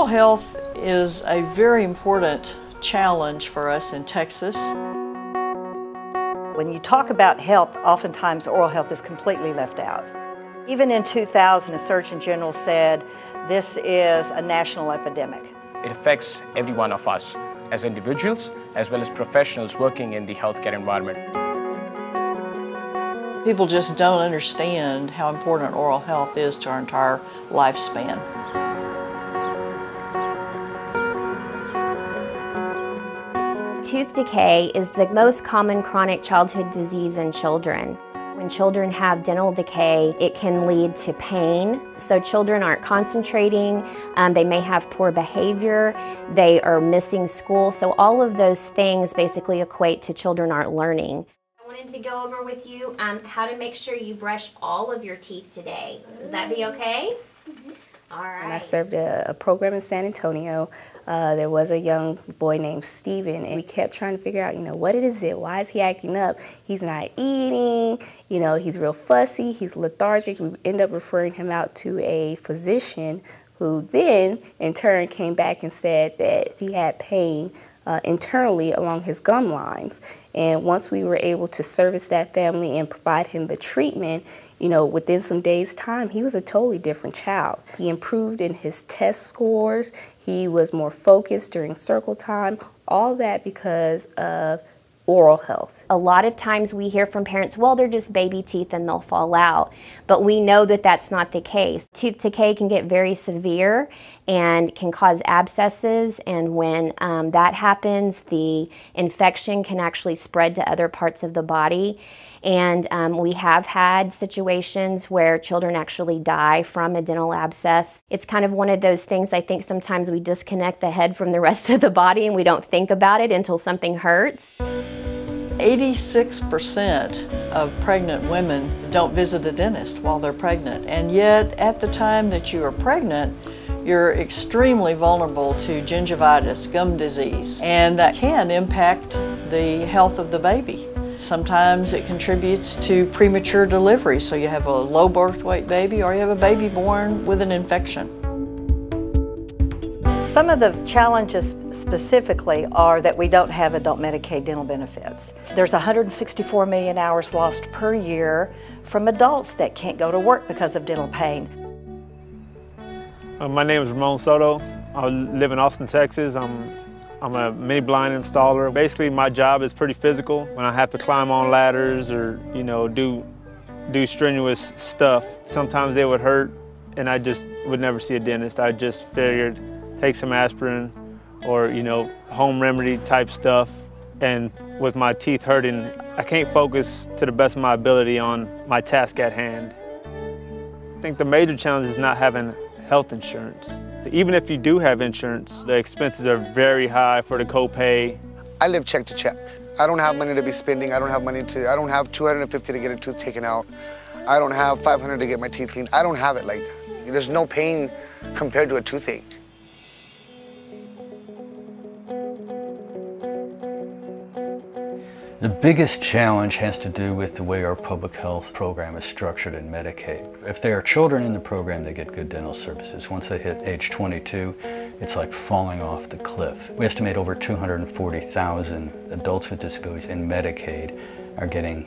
Oral health is a very important challenge for us in Texas. When you talk about health, oftentimes oral health is completely left out. Even in 2000, a Surgeon General said this is a national epidemic. It affects every one of us as individuals as well as professionals working in the healthcare environment. People just don't understand how important oral health is to our entire lifespan. Tooth decay is the most common chronic childhood disease in children. When children have dental decay, it can lead to pain. So children aren't concentrating, um, they may have poor behavior, they are missing school. So all of those things basically equate to children aren't learning. I wanted to go over with you um, how to make sure you brush all of your teeth today. Would that be okay? Mhm. All right. And I served a, a program in San Antonio. Uh, there was a young boy named Steven, and we kept trying to figure out, you know, what is it? Why is he acting up? He's not eating, you know, he's real fussy, he's lethargic. We end up referring him out to a physician who then, in turn, came back and said that he had pain uh, internally along his gum lines. And once we were able to service that family and provide him the treatment, you know, within some days' time, he was a totally different child. He improved in his test scores. He was more focused during circle time. All that because of oral health. A lot of times we hear from parents, well, they're just baby teeth and they'll fall out. But we know that that's not the case. Tooth decay can get very severe and can cause abscesses. And when um, that happens, the infection can actually spread to other parts of the body. And um, we have had situations where children actually die from a dental abscess. It's kind of one of those things I think sometimes we disconnect the head from the rest of the body and we don't think about it until something hurts. 86% of pregnant women don't visit a dentist while they're pregnant. And yet, at the time that you are pregnant, you're extremely vulnerable to gingivitis, gum disease, and that can impact the health of the baby. Sometimes it contributes to premature delivery, so you have a low birth weight baby or you have a baby born with an infection. Some of the challenges specifically are that we don't have adult Medicaid dental benefits. There's 164 million hours lost per year from adults that can't go to work because of dental pain. Uh, my name is Ramon Soto. I live in Austin, Texas. I'm I'm a mini blind installer. Basically, my job is pretty physical. When I have to climb on ladders or, you know, do, do strenuous stuff, sometimes they would hurt and I just would never see a dentist. I just figured take some aspirin or, you know, home remedy type stuff. And with my teeth hurting, I can't focus to the best of my ability on my task at hand. I think the major challenge is not having health insurance. So even if you do have insurance, the expenses are very high for the copay. I live check to check. I don't have money to be spending. I don't have money to, I don't have 250 to get a tooth taken out. I don't have 500 to get my teeth cleaned. I don't have it like that. There's no pain compared to a toothache. The biggest challenge has to do with the way our public health program is structured in Medicaid. If there are children in the program, they get good dental services. Once they hit age 22, it's like falling off the cliff. We estimate over 240,000 adults with disabilities in Medicaid are getting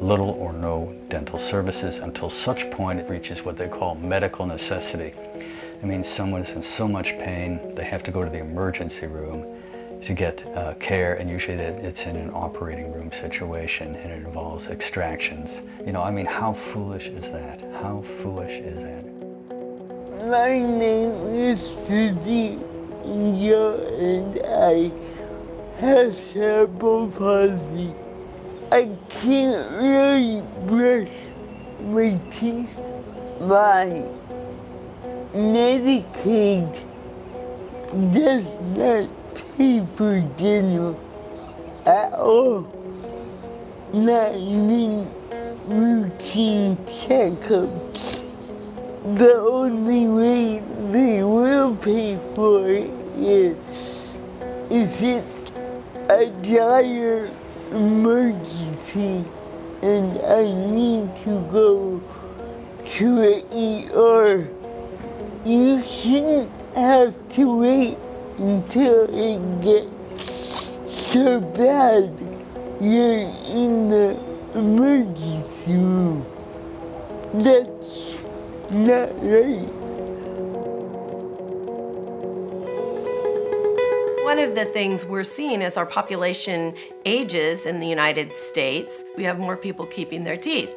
little or no dental services until such point it reaches what they call medical necessity. It means someone is in so much pain, they have to go to the emergency room to get uh, care, and usually it's in an operating room situation and it involves extractions. You know, I mean, how foolish is that? How foolish is that? My name is Suzy Angel and I have cerebral palsy. I can't really brush my teeth by Medicaid does not pay for dinner at all. Not even routine checkups. The only way they will pay for it is if it's a dire emergency and I need to go to an ER. You shouldn't have to wait until it gets so bad you're in the emergency room. That's not right. One of the things we're seeing as our population ages in the United States, we have more people keeping their teeth.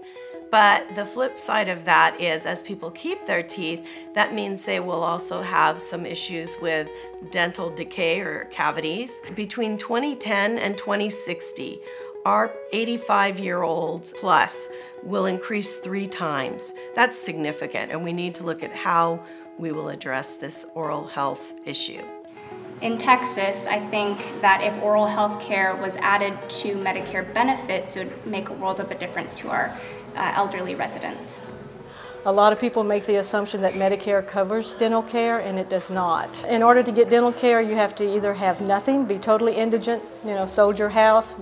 But the flip side of that is as people keep their teeth, that means they will also have some issues with dental decay or cavities. Between 2010 and 2060, our 85 year olds plus will increase three times. That's significant, and we need to look at how we will address this oral health issue. In Texas, I think that if oral health care was added to Medicare benefits, it would make a world of a difference to our uh, elderly residents. A lot of people make the assumption that Medicare covers dental care, and it does not. In order to get dental care, you have to either have nothing, be totally indigent, you know, sold your house,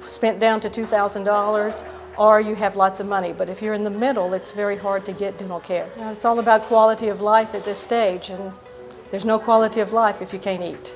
spent down to $2,000, or you have lots of money. But if you're in the middle, it's very hard to get dental care. Now, it's all about quality of life at this stage, and there's no quality of life if you can't eat.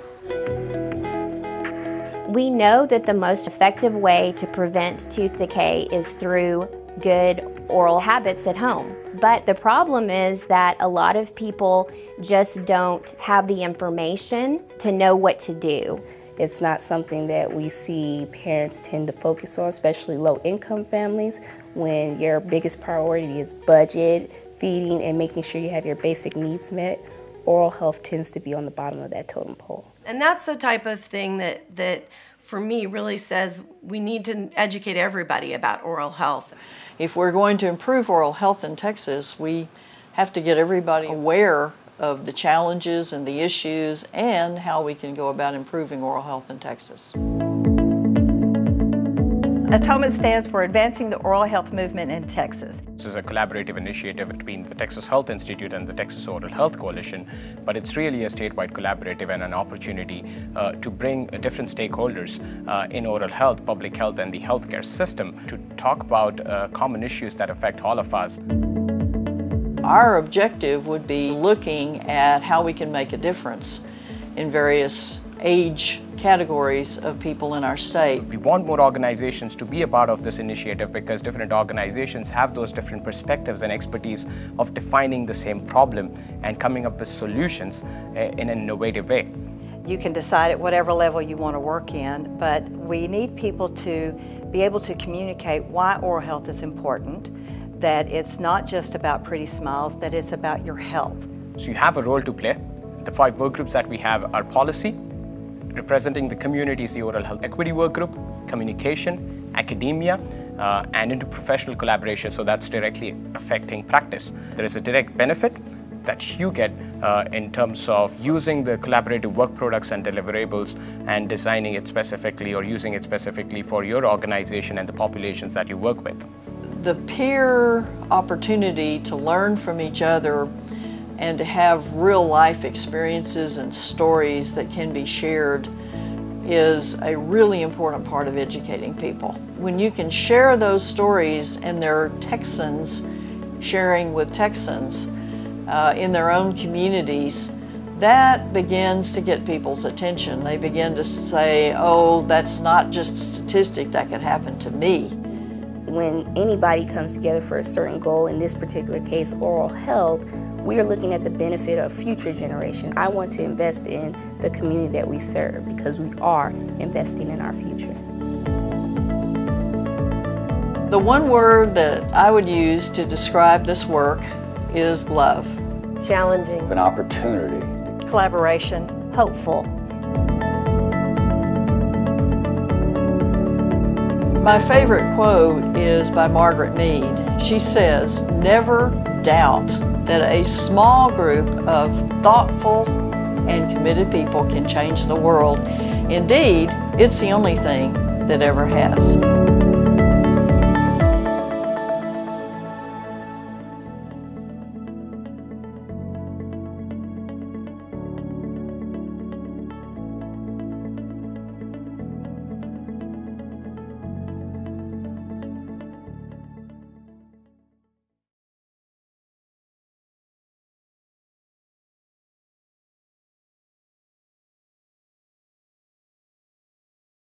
We know that the most effective way to prevent tooth decay is through good oral habits at home. But the problem is that a lot of people just don't have the information to know what to do. It's not something that we see parents tend to focus on, especially low income families, when your biggest priority is budget, feeding, and making sure you have your basic needs met oral health tends to be on the bottom of that totem pole. And that's the type of thing that, that for me really says we need to educate everybody about oral health. If we're going to improve oral health in Texas, we have to get everybody aware of the challenges and the issues and how we can go about improving oral health in Texas. ATOMA stands for Advancing the Oral Health Movement in Texas. This is a collaborative initiative between the Texas Health Institute and the Texas Oral Health Coalition, but it's really a statewide collaborative and an opportunity uh, to bring uh, different stakeholders uh, in oral health, public health, and the healthcare system to talk about uh, common issues that affect all of us. Our objective would be looking at how we can make a difference in various age categories of people in our state. We want more organizations to be a part of this initiative because different organizations have those different perspectives and expertise of defining the same problem and coming up with solutions eh, in an innovative way. You can decide at whatever level you want to work in, but we need people to be able to communicate why oral health is important, that it's not just about pretty smiles, that it's about your health. So you have a role to play. The five work groups that we have are policy, representing the community is the Oral Health Equity Work Group, communication, academia, uh, and interprofessional collaboration, so that's directly affecting practice. There is a direct benefit that you get uh, in terms of using the collaborative work products and deliverables and designing it specifically or using it specifically for your organization and the populations that you work with. The peer opportunity to learn from each other and to have real life experiences and stories that can be shared is a really important part of educating people. When you can share those stories and they're Texans sharing with Texans uh, in their own communities, that begins to get people's attention. They begin to say, oh, that's not just a statistic that could happen to me. When anybody comes together for a certain goal, in this particular case, oral health, we are looking at the benefit of future generations. I want to invest in the community that we serve because we are investing in our future. The one word that I would use to describe this work is love. Challenging. An opportunity. Collaboration. Hopeful. My favorite quote is by Margaret Mead. She says, Never doubt that a small group of thoughtful and committed people can change the world. Indeed, it's the only thing that ever has.